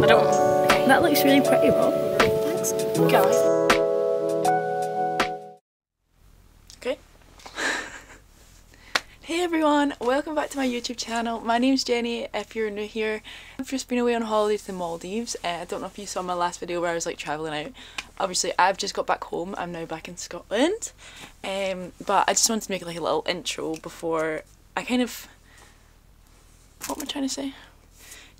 I don't. That looks really pretty, Rob. Thanks, guys. Okay. hey everyone, welcome back to my YouTube channel. My name's Jenni. If you're new here, I've just been away on holiday to the Maldives. Uh, I don't know if you saw my last video where I was like travelling out. Obviously, I've just got back home. I'm now back in Scotland. Um, but I just wanted to make like a little intro before I kind of. What am I trying to say?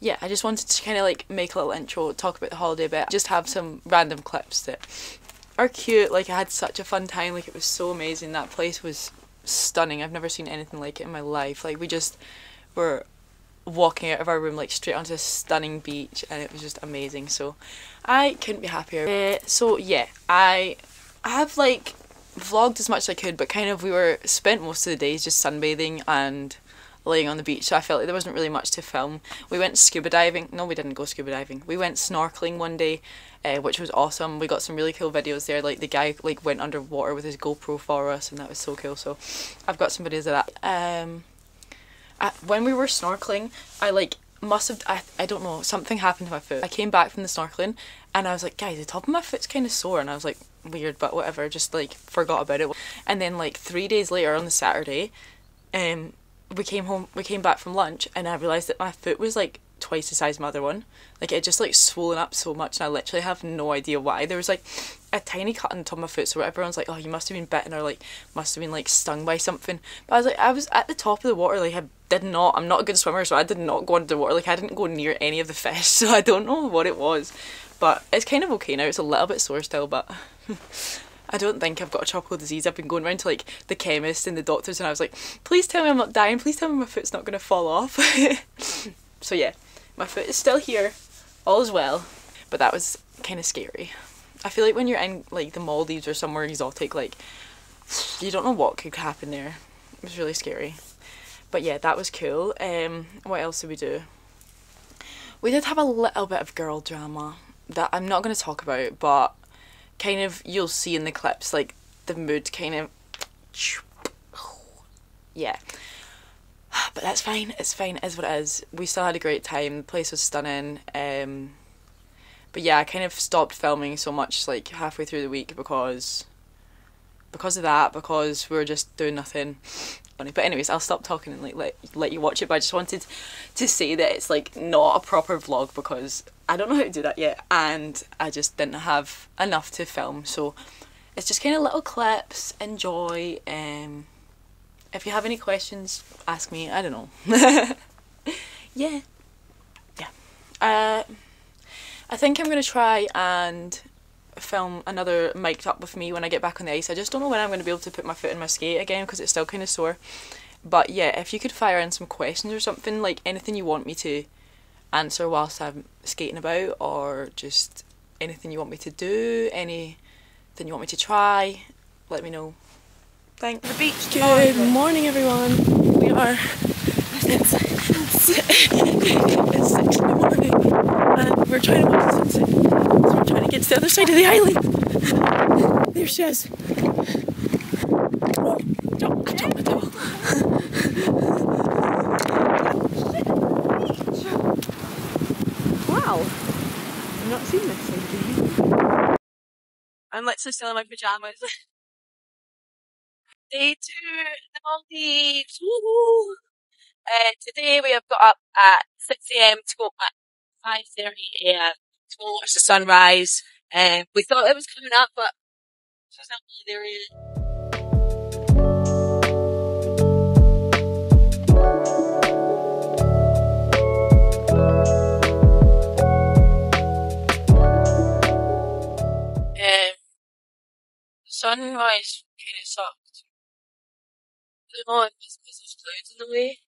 Yeah, I just wanted to kind of like make a little intro, talk about the holiday a bit, just have some random clips that are cute. Like I had such a fun time. Like it was so amazing. That place was stunning. I've never seen anything like it in my life. Like we just were walking out of our room like straight onto a stunning beach, and it was just amazing. So I couldn't be happier. Uh, so yeah, I I have like vlogged as much as I could, but kind of we were spent most of the days just sunbathing and laying on the beach, so I felt like there wasn't really much to film. We went scuba diving. No, we didn't go scuba diving. We went snorkeling one day, uh, which was awesome. We got some really cool videos there. Like the guy like went underwater with his GoPro for us, and that was so cool. So I've got some videos of that. Um, I, when we were snorkeling, I like must have I, I don't know something happened to my foot. I came back from the snorkeling, and I was like, guys, the top of my foot's kind of sore, and I was like, weird, but whatever. Just like forgot about it. And then like three days later on the Saturday, um we came home we came back from lunch and I realised that my foot was like twice the size of my other one. Like it just like swollen up so much and I literally have no idea why. There was like a tiny cut on the top of my foot so everyone's like, Oh, you must have been bitten or like must have been like stung by something. But I was like I was at the top of the water, like I did not I'm not a good swimmer, so I did not go under the water. Like I didn't go near any of the fish, so I don't know what it was. But it's kind of okay now. It's a little bit sore still, but I don't think I've got a tropical disease. I've been going around to like the chemist and the doctors, and I was like, please tell me I'm not dying. Please tell me my foot's not going to fall off. so yeah, my foot is still here. All is well. But that was kind of scary. I feel like when you're in like the Maldives or somewhere exotic, like you don't know what could happen there. It was really scary. But yeah, that was cool. Um, what else did we do? We did have a little bit of girl drama that I'm not going to talk about, but kind of you'll see in the clips like the mood kind of yeah. But that's fine it's fine it is what it is. We still had a great time the place was stunning um but yeah i kind of stopped filming so much like halfway through the week because because of that because we were just doing nothing funny but anyways i'll stop talking and like let, let you watch it but i just wanted to say that it's like not a proper vlog because I don't know how to do that yet, and I just didn't have enough to film. So it's just kind of little clips. Enjoy. Um, if you have any questions, ask me. I don't know. yeah, yeah. Uh, I think I'm gonna try and film another mic'd up with me when I get back on the ice. I just don't know when I'm going to be able to put my foot in my skate again because it's still kind of sore. But yeah, if you could fire in some questions or something, like anything you want me to answer whilst I'm skating about or just anything you want me to do, anything you want me to try, let me know. Thanks. The beach. Good oh, morning, everyone. We are. It's, it's, it's six in the morning, and we're trying to watch the sunset. So we're trying to get to the other side of the island. There she is. Oh, don't, I dropped my towel. Wow. I've not seen this. I'm literally still in my pajamas. Day two, the Maldives. Woo! Uh, today we have got up at 6am to go at 5.30am to watch the sunrise. Uh, we thought it was coming up, but it's not really there yet. Sunrise kind of sucked. If it's because there's clouds in the way.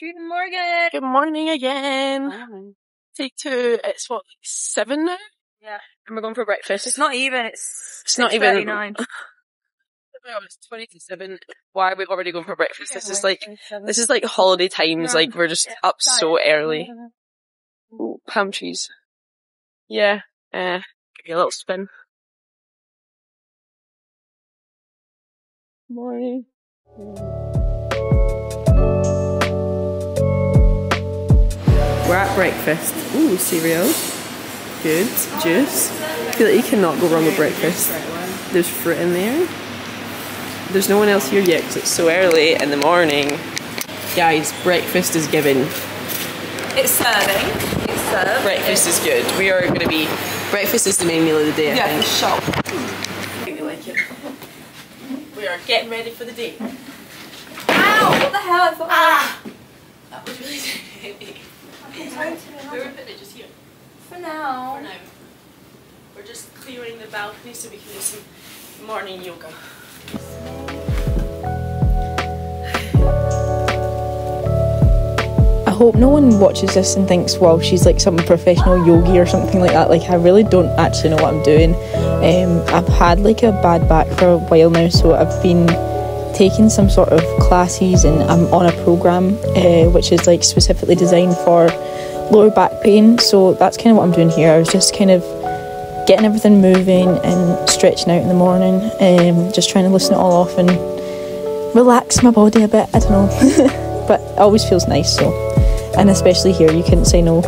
Good morning. Good morning again. Take two. It's what, like seven now? Yeah. And we're going for breakfast. It's not even. It's. It's not even- 6:39. Oh, it's twenty to seven. Why are we already going for breakfast? This is like this is like holiday times. Yeah. Like we're just up so early. Ooh, palm trees. Yeah. Uh, give you a little spin. Morning. Breakfast. Ooh, cereal. Good. Juice. I feel like you cannot go wrong with breakfast. There's fruit in there. There's no one else here yet because it's so early in the morning. Guys, breakfast is given. It's serving. It's served. Breakfast is good. We are going to be. Breakfast is the main meal of the day, I Yeah, think. for sure. like it. We are getting ready for the day. Ow! What the hell? I thought. Ah! That was really heavy. We were putting it just here For now. for now. We're just clearing the balcony so we can do some morning yoga. I hope no one watches this and thinks, wow, she's like some professional yogi or something like that. Like, I really don't actually know what I'm doing. Um, I've had like a bad back for a while now, so I've been taking some sort of classes and I'm on a program uh, which is like specifically designed for lower back pain. So that's kind of what I'm doing here. I was just kind of getting everything moving and stretching out in the morning, um, just trying to loosen it all off and relax my body a bit. I don't know, but it always feels nice. So, and especially here, you couldn't say no.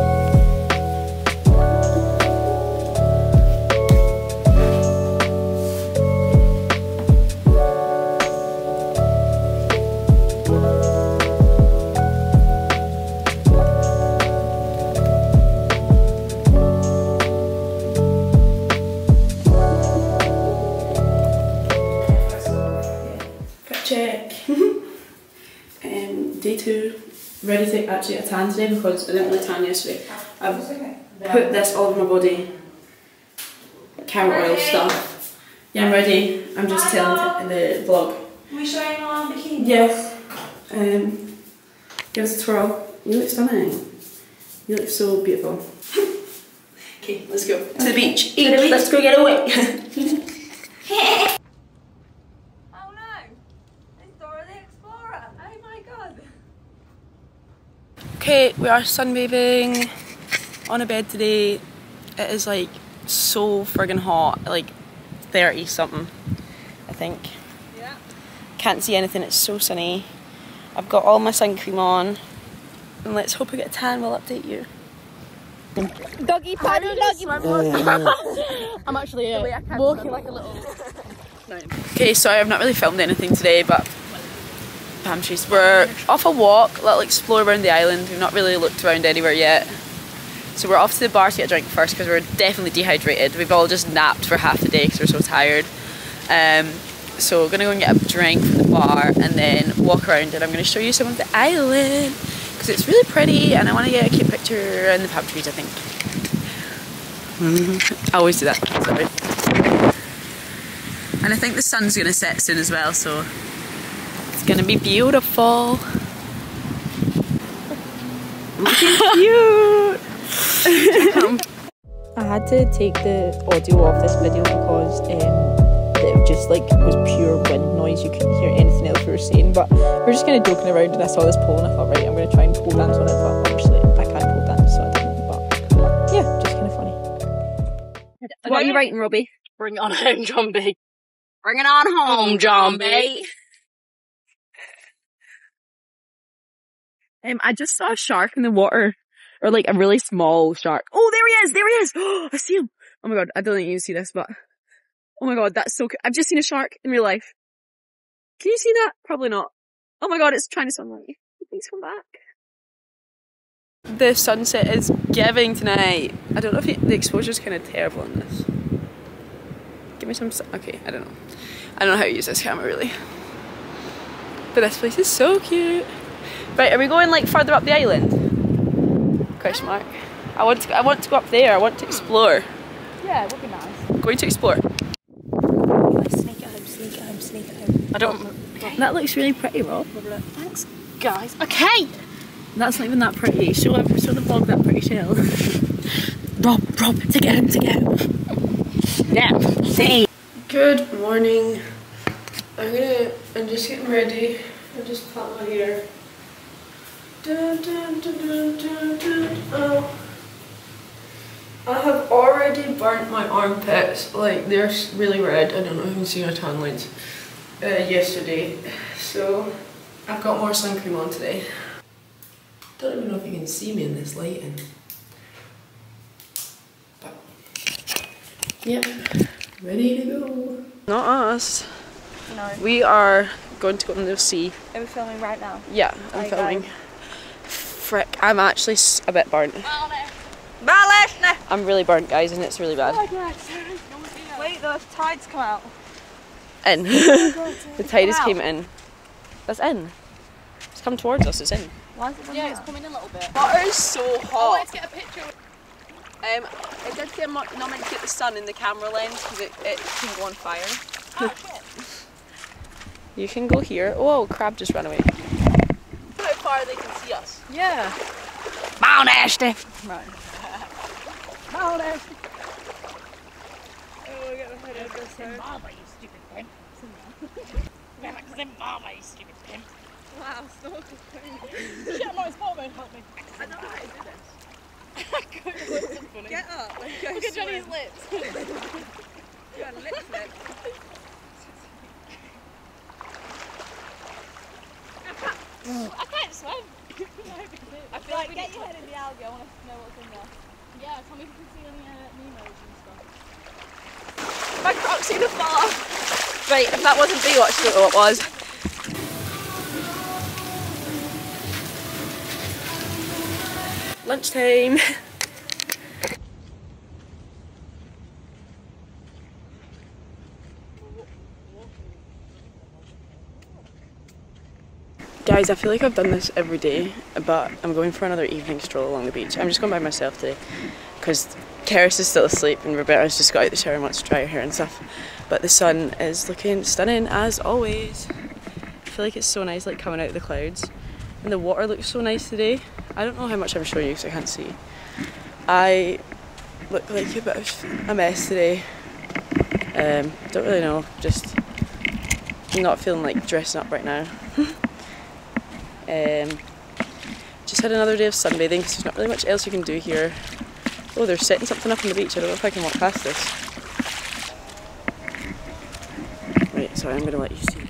Day two, ready to actually a tan today because I didn't really tan yesterday. I've put this all over my body, carrot oil stuff. Yeah, I'm ready. I'm just telling the vlog. Are we showing our bikini? Yes. Um, give us a twirl. You look stunning. You look so beautiful. okay, let's go to the beach. Eat. Let's go get away. Oh no! It's Dora the Explorer! Oh my god! Okay, we are sunbathing on a bed today. It is like so friggin' hot, like 30 something, I think. Yeah. Can't see anything, it's so sunny. I've got all my sun cream on. And let's hope I get a tan, we'll update you. Doggy paddle, doggy I'm actually uh, walking like a little. Okay, sorry, I've not really filmed anything today, but palm trees. We're off a walk, little explore around the island. We've not really looked around anywhere yet. So we're off to the bar to get a drink first because we're definitely dehydrated. We've all just napped for half the day because we're so tired. Um, so we're gonna go and get a drink from the bar and then walk around and I'm gonna show you some of the island because it's really pretty and I want to get a cute picture in the palm trees I think. I always do that, sorry. And I think the sun's gonna set soon as well, so gonna be beautiful. Looking cute. I had to take the audio off this video because um, it just like was pure wind noise. You couldn't hear anything else we were saying. But we are just kind of joking around, and I saw this pole, and I thought, right, I'm going to try and pole dance on it. But obviously, I can't pole dance, so I didn't. But yeah, just kind of funny. What are you writing, Robbie? Bring it on home, John B. Bring it on home, John B. Um, I just saw a shark in the water, or like a really small shark. Oh, there he is! There he is! Oh, I see him! Oh my god, I don't think you see this, but oh my god, that's so. Co- I've just seen a shark in real life. Can you see that? Probably not. Oh my god, it's trying to sunlight. Please come back. The sunset is giving tonight. I don't know if it, the exposure's kind of terrible on this. Give me some. Okay, I don't know. I don't know how to use this camera really. But this place is so cute. Right, are we going like further up the island? Question mark. I want to. I want to go up there. I want to explore. Yeah, it would be nice. Going to explore. Sneak home, sneak home, sneak home. I don't. That looks really pretty, Rob. Thanks, guys. Okay. That's not even that pretty. Show, up, show the vlog that pretty shell. Rob, Rob, take it home, take it home. Yeah, see. Good morning. I'm gonna. I'm just getting ready. I just plait my hair. Dun, dun, dun, dun, dun, dun. Oh. I have already burnt my armpits. Like they're really red. I don't know if you can see my tan lines. Uh, yesterday, so I've got more sun cream on today. don't even know if you can see me in this lighting. But yeah, ready to go. Not us. No. We are going to go in the sea. Are we filming right now? Yeah, I'm Right, filming. guys. Frick, I'm actually a bit burnt. Ballet! I'm really burnt, guys, and it's really bad. Wait, the tides come out. In. the tide has came in. That's in. It's come towards us, it's in. Why is it Yeah, it's coming in a little bit. Water is so Oh, hot. let's get a picture. Um, I did say I'm not, not meant to get the sun in the camera lens because it, it can go on fire. you can go here. Oh, crab just ran away. How far they can see us. Yeah. Mount Ashton. Right. Oh, Zimbabwe, you stupid pimp. Zimbabwe, you stupid pimp. Wow, snorkel's crazy. Shit, I'm not. Help me. I know how to do this. Get up and go Look at swim. Johnny's lips. You got lip slip. I can't swim. I feel like get your head in the algae. I want to know what's in there. Yeah, tell me if you can see any uh, Nemos and stuff. My croc's in the off. Right, if that wasn't Baywatch, I don't know what was. Lunchtime. Guys, I feel like I've done this every day, but I'm going for another evening stroll along the beach. I'm just going by myself today because Karis is still asleep and Roberta's just got out the shower and wants to dry her hair and stuff. But the sun is looking stunning as always. I feel like it's so nice like coming out of the clouds. And the water looks so nice today. I don't know how much I'm showing you because I can't see. I look like a bit of a mess today. Um, don't really know, just not feeling like dressing up right now. Um, just had another day of sunbathing because there's not really much else you can do here. Oh, they're setting something up on the beach. I don't know if I can walk past this. Wait, sorry, I'm going to let you see.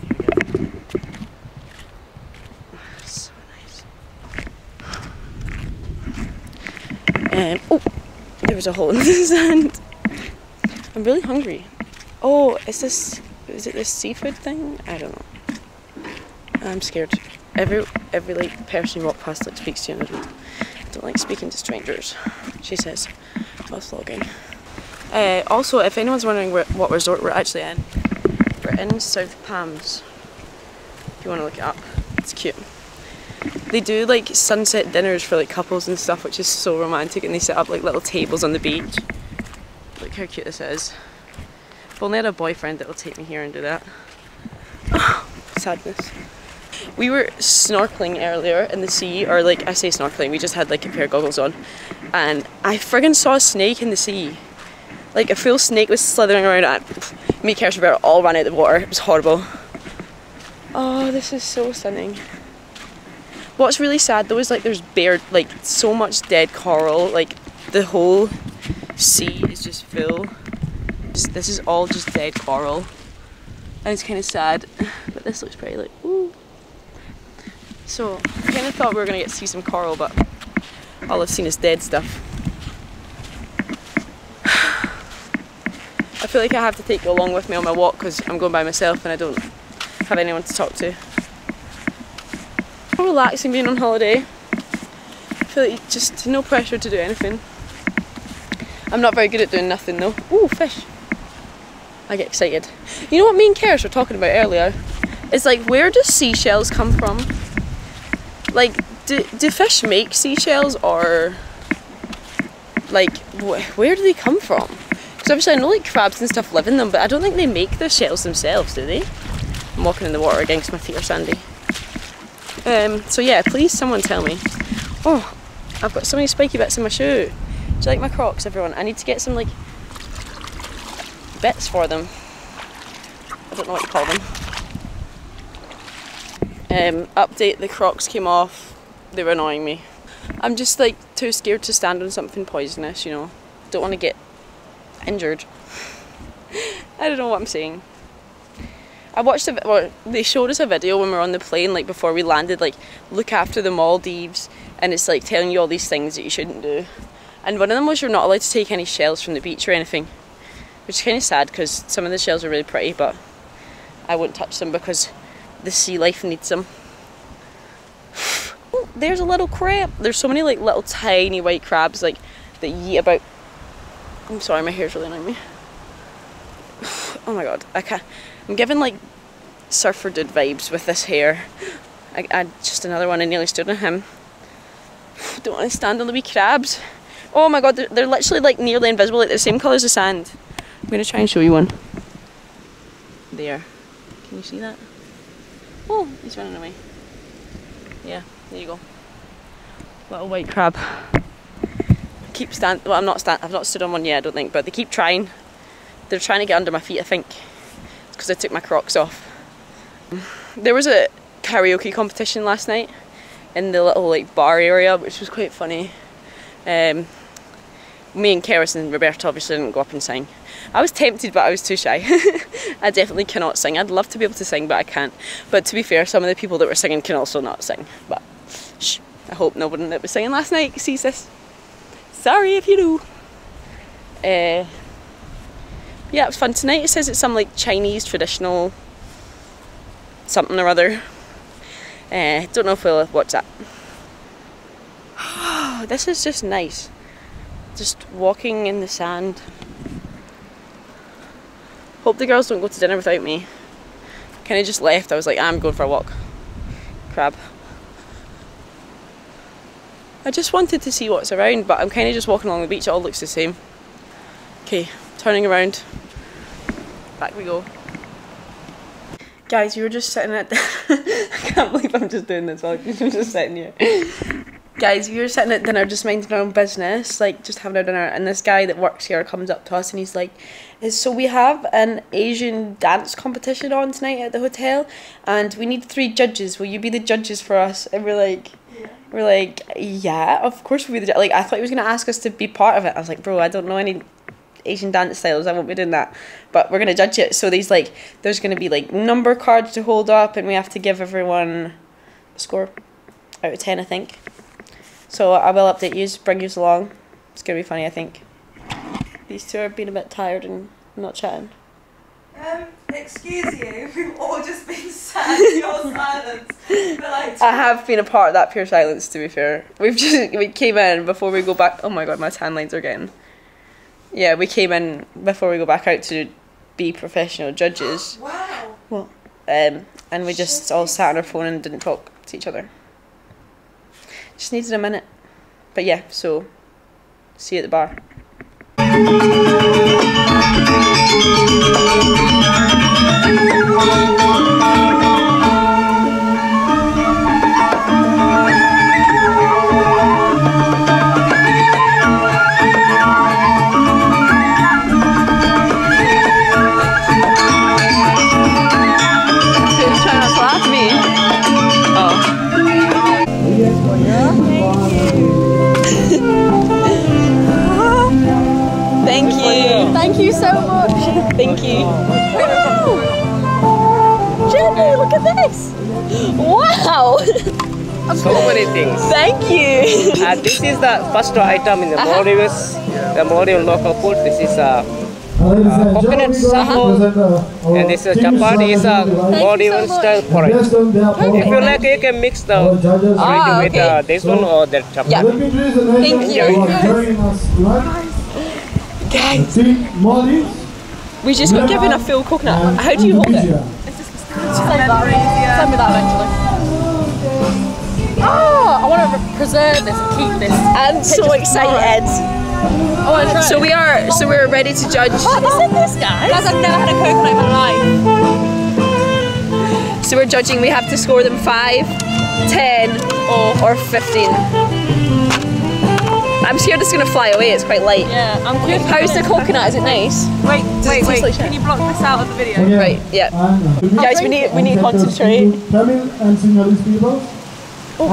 So nice. Um, oh, there was a hole in the sand. I'm really hungry. Oh, is this, is it this seafood thing? I don't know. I'm scared. Every every like person you walk past that speaks to you, and I don't, like speaking to strangers. She says, while vlogging. Uh, also, if anyone's wondering where, what resort we're actually in, we're in South Palms. If you want to look it up, it's cute. They do like sunset dinners for like couples and stuff, which is so romantic, and they set up like little tables on the beach. Look how cute this is. If only I had a boyfriend that will take me here and do that. Sadness. We were snorkeling earlier in the sea, or like I say snorkeling, we just had like a pair of goggles on, and I friggin' saw a snake in the sea. Like a full snake was slithering around, and me, Kirsten, Roberta all ran out of the water. It was horrible. Oh, this is so stunning. What's really sad though is like there's bare, like so much dead coral. Like the whole sea is just full. This is all just dead coral, and it's kind of sad. But this looks pretty. Like ooh. So, I kind of thought we were going to get to see some coral, but all I've seen is dead stuff. I feel like I have to take you along with me on my walk because I'm going by myself and I don't have anyone to talk to. Relaxing being on holiday. I feel like just no pressure to do anything. I'm not very good at doing nothing though. Ooh, fish. I get excited. You know what me and Karis were talking about earlier? It's like, where do seashells come from? Like do, do fish make seashells or like wh- where do they come from? Because obviously I know like crabs and stuff live in them but I don't think they make the shells themselves do they? I'm walking in the water against my feet are sandy. Um, so yeah please someone tell me. Oh I've got so many spiky bits in my shoe. Do you like my crocs everyone? I need to get some like bits for them. I don't know what you call them um, update the crocs came off they were annoying me. I'm just like too scared to stand on something poisonous you know? Don't want to get injured. I don't know what i'm saying. I watched a well, they showed us a video when we were on the plane like before we landed like look after the maldives and it's like telling you all these things that you shouldn't do. And one of them was you're not allowed to take any shells from the beach or anything, which is kind of sad because some of the shells are really pretty, but I wouldn't touch them because the sea life needs them. Oh, there's a little crab. There's so many like little tiny white crabs like that eat about. I'm sorry, my hair's really annoying me. Oh my god, I can't. I'm giving like surfer dude vibes with this hair. I, I just another one. I nearly stood on him. Don't want to stand on the wee crabs. Oh my god, they're, they're literally like nearly invisible, like the same colour as the sand. I'm gonna try and show you one. There. Can you see that? Oh, he's running away. Yeah, there you go. Little white crab. Keep stand. Well, I'm not stand. I've not stood on one yet. I don't think, but they keep trying. They're trying to get under my feet. I think because I took my Crocs off. There was a karaoke competition last night in the little like bar area, which was quite funny. Um, me and Karis and Roberta obviously didn't go up and sing. I was tempted, but I was too shy. I definitely cannot sing. I'd love to be able to sing, but I can't. But to be fair, some of the people that were singing can also not sing. But shh, I hope no one that was singing last night sees this. Sorry if you do. Uh, yeah, it was fun tonight. It says it's some like Chinese traditional something or other. Uh, don't know if we'll watch that. this is just nice. Just walking in the sand. Hope the girls don't go to dinner without me. Kind of just left. I was like, I'm going for a walk. Crab. I just wanted to see what's around, but I'm kind of just walking along the beach. It all looks the same. Okay, turning around. Back we go. Guys, you were just sitting at. I can't believe I'm just doing this. I'm just sitting here. Guys, we were sitting at dinner just minding our own business, like just having our dinner, and this guy that works here comes up to us and he's like, So we have an Asian dance competition on tonight at the hotel, and we need three judges. Will you be the judges for us? And we're like, we're like, yeah, of course we'll be the ju-" like. I thought he was gonna ask us to be part of it. I was like, bro, I don't know any Asian dance styles. I won't be doing that. But we're gonna judge it. So these like, there's gonna be like number cards to hold up, and we have to give everyone a score out of ten, I think. So I will update you, bring you along. It's gonna be funny, I think. These two are being a bit tired and not chatting. Um, excuse you, we've all just been sat in your silence like I have been a part of that pure silence. To be fair, we've just we came in before we go back. Oh my god, my tan lines are getting. Yeah, we came in before we go back out to be professional judges. wow. What? Um, and we just all sat on our phone and didn't talk to each other. Just needed a minute. But yeah, so see you at the bar. Who's so much. Thank you. Wow. Jenni, look at this. Wow. so many things. Thank you. Uh, this is the first item in the Maldives, the Maldives local food. This is uh, Uh, coconut sambal, and this is chapati is a Maldives style porridge. If you like, you can mix the porridge Ah, with okay. uh, this one or that chapati. Yeah. Thank you. Guys, Maldives. We just got given a full coconut. How do you hold it? Send me that eventually. Oh, I want to preserve this and keep this. I'm so excited. Oh, I want to try. So we are, so we're ready to judge. oh, they said this, guys. Guys, I've never had a coconut in my life. So we're judging. We have to score them five, ten, or fifteen. I'm scared it's gonna fly away. It's quite light. Yeah, I'm curious. How's the coconut? Is it nice? Wait, wait, taste wait. like? Can you block this out of the video? Right. Yeah. Guys, we need we need to concentrate. Tamil and Sinhalese people,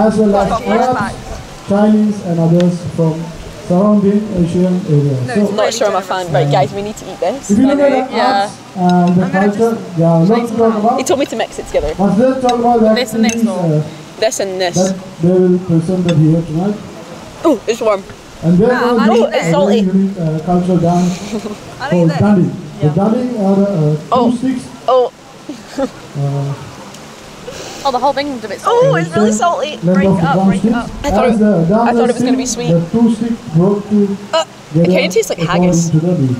as well as Arabs, Chinese and others from surrounding Asian areas. so, Not sure I'm a fan. Right, guys, we need to eat this. if you look at the Yeah. arts and the culture, there are lots to talk about. He told me to mix it together. But let's talk about that This and this in uh, This and this. that they will present it here tonight. Oh, it's warm. And we're I'll going do a Salty. uh, cultural dance I'll called eat this. Dhandi. The Dhandi are uh, two Oh. sticks. Oh, Uh, Oh, the whole thing's a bit salty. oh, it's really salty. Break up, break it up. I thought As it- the dancers I thought it was gonna be sing, sweet. The two sticks broke to Uh, together kinda tastes like haggis. to the beat.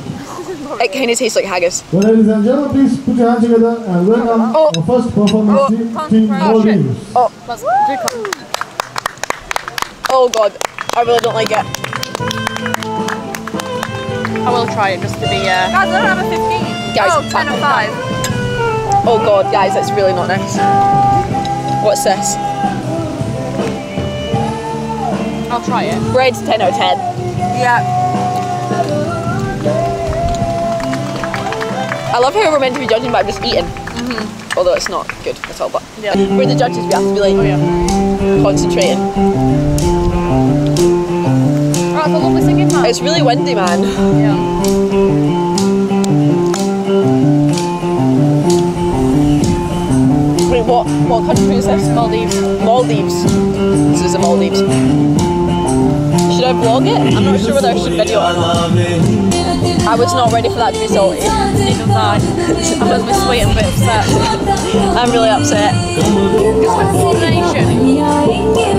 It kind of tastes like haggis. Well, ladies and gentlemen, please put your hands together and welcome Oh. our first performance Oh. team, Team Maldives. Oh, Let's do come. oh god, I really don't like it. I will try it just to be. Uh, Guys, I don't have a 15. Guys, oh, 10 or 5. Oh god, guys, that's really not nice. What's this? I'll try it. Bread's 10 out of 10. Yeah. I love how we're meant to be judging, but I'm just eating. Although it's not good at all, but Yeah. we're the judges, we have to be like Oh yeah. concentrating. It's a lovely singing man. It's really windy, man. Yeah. Wait, what, what country is this? Maldives. Maldives. This is the Maldives. Should I vlog it? I'm not sure whether I should video it or not. I was not ready for that to be salty. Neither was I. I was a bit sweet and a bit upset. I'm really upset. Just with coordination.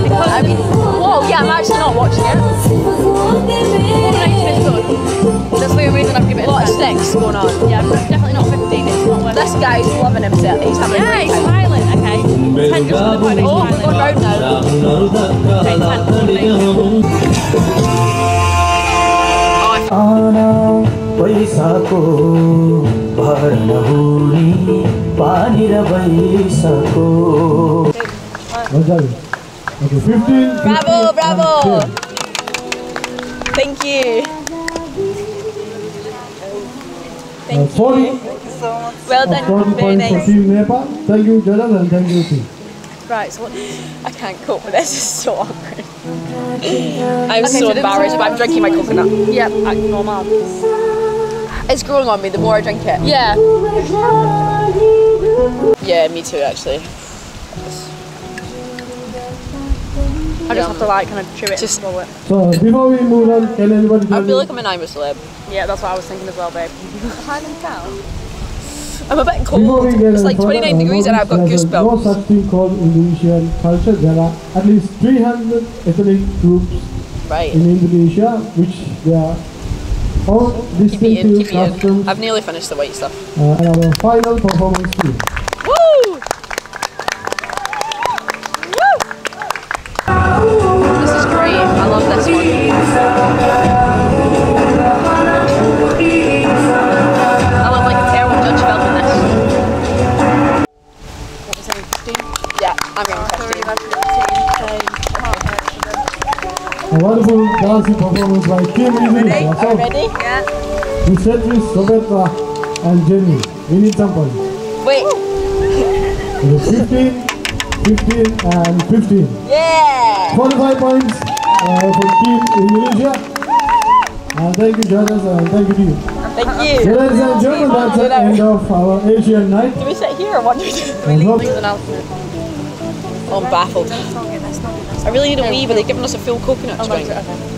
Because I mean, Whoa, yeah, I'm actually not watching it. coordination is good. That's the reason I've given it A lot of 10. sticks going on. Yeah, but definitely not 15. It's not worth This guy's loving himself. He's having a Yeah, great time. thanh của tôi hỏi đấy con đấy tránh mặt con đấy पैसाको भर नहुने पानी र पैसाको Bravo, bravo. Thank you. Thank you. Well done. Very nice. Thank you, Jordan, and thank you, too. Right, so what? I can't cope with this. It's so awkward. I'm Okay, so so embarrassed, but I'm drinking my coconut. Yep, act normal. It's growing on me the more I drink it. Yeah. Yeah, me too, actually. I just have to like kind of chew it Just- and swallow it. So, before we move on, can anybody I feel me like I'm an I'm a celeb. Yeah, that's what I was thinking as well, babe. I'm a bit cold. It's like 29 uh, degrees and I've got notice there's No goosebumps. such thing called Indonesian culture. There are at least 300 ethnic groups Right. in Indonesia, which they are all distinctive customs. I've nearly finished the white stuff. Uh, and our final performance team. Wonderful dancing performance by Team Indonesia. Are you ready? Yeah. Beatrice, Roberta, and Jenni. We need some points. Wait. It is 15, 15, and 15. Yeah! 45 points uh, for Team Indonesia. And thank you, judges, and thank you, team. Thank So, you. ladies and gentlemen, that's the end of our Asian night. Do we sit here or what do we do? And hope- Please announcement. Oh, I'm baffled. I really need a wee, but they've given us a full coconut to drink.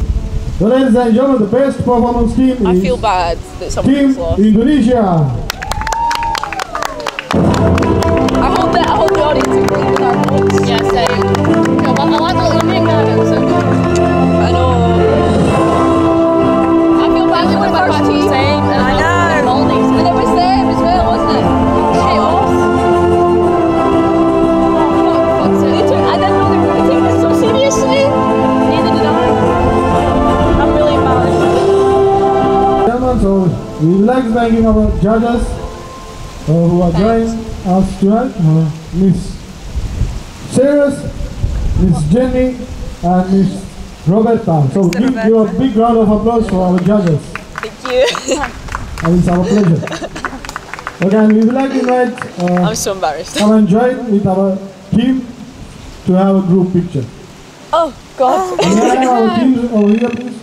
So, ladies and gentlemen, the best performance team I feel bad that someone Team lost. Indonesia. We would like to thanking our judges uh, who are joining us tonight. Uh, Miss Sarah, Miss Jenni, and Miss Roberta. So give you a big round of applause for our judges. Thank you. And it's our pleasure. Okay, and we would like to invite uh, I'm so embarrassed. come and join with our team to have a group picture. Oh God. And may our team over here, please?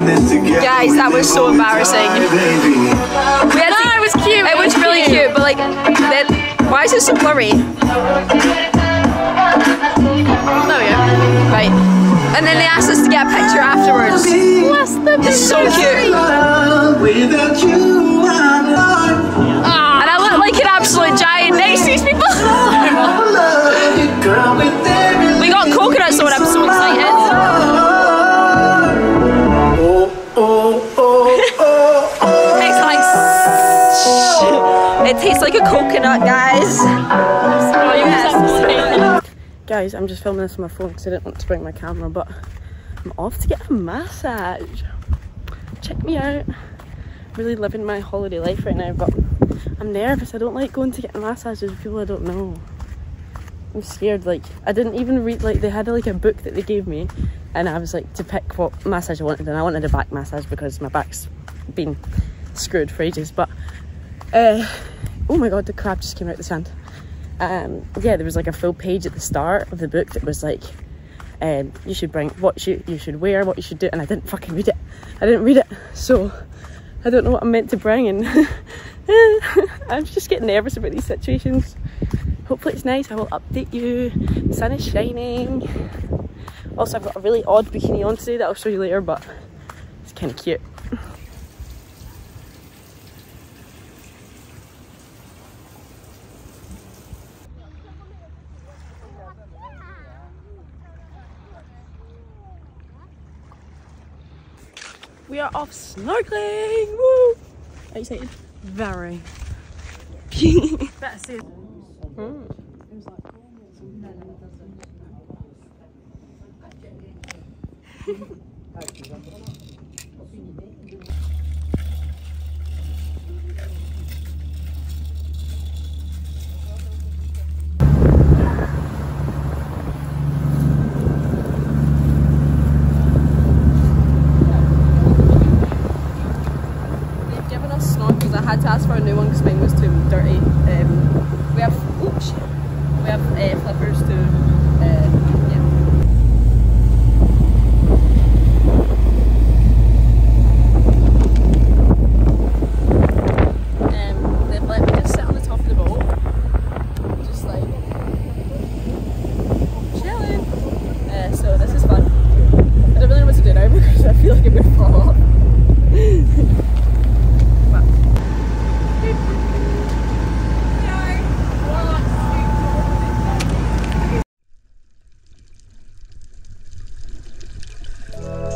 Guys, that was so embarrassing. We had to, it was cute. It was really cute, but like, that, why is it so blurry? There we go. Right. And then they asked us to get a picture afterwards. What's the It's so cute. And I look like an absolute giant next it tastes like a coconut, guys. Oh, Yes. Guys, I'm just filming this on my phone because I didn't want to bring my camera, but I'm off to get a massage. Check me out. Really living my holiday life right now, but I'm nervous. I don't like going to get massages with people I don't know. I'm scared. Like I didn't even read. Like they had like a book that they gave me, and I was like to pick what massage I wanted, and I wanted a back massage because my back's been screwed for ages. But uh, oh my god, the crab just came out of the sand. Um, yeah, there was like a full page at the start of the book that was like, um, you should bring what you you should wear, what you should do, and I didn't fucking read it. I didn't read it, so I don't know what I'm meant to bring, and I'm just getting nervous about these situations. Hopefully it's nice. I will update you. The sun is shining. Also, I've got a really odd bikini on today that I'll show you later, but it's kind of cute. We are off snorkeling. Woo! Are you excited? Very. They've given us snorkels. I had to ask for a new one because mine was too dirty. Um, we have oops, we have uh, flippers too. Uh, yeah. Um, they've let me just sit on the top of the boat, just like chilling. Uh, so this is fun. I don't really know what to do now because I feel like I'm gonna fall off.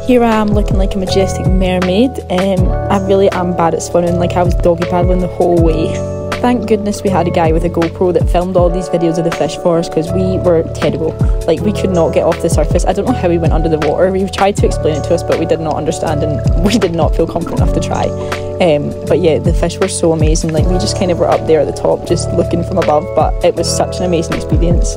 Here I am looking like a majestic mermaid. Um, I really am bad at swimming, like I was doggy paddling the whole way. Thank goodness we had a guy with a GoPro that filmed all these videos of the fish for us because we were terrible. Like we could not get off the surface. I don't know how we went under the water. We tried to explain it to us, but we did not understand and we did not feel confident enough to try. Um, but yeah, the fish were so amazing. Like we just kind of were up there at the top, just looking from above. But it was such an amazing experience.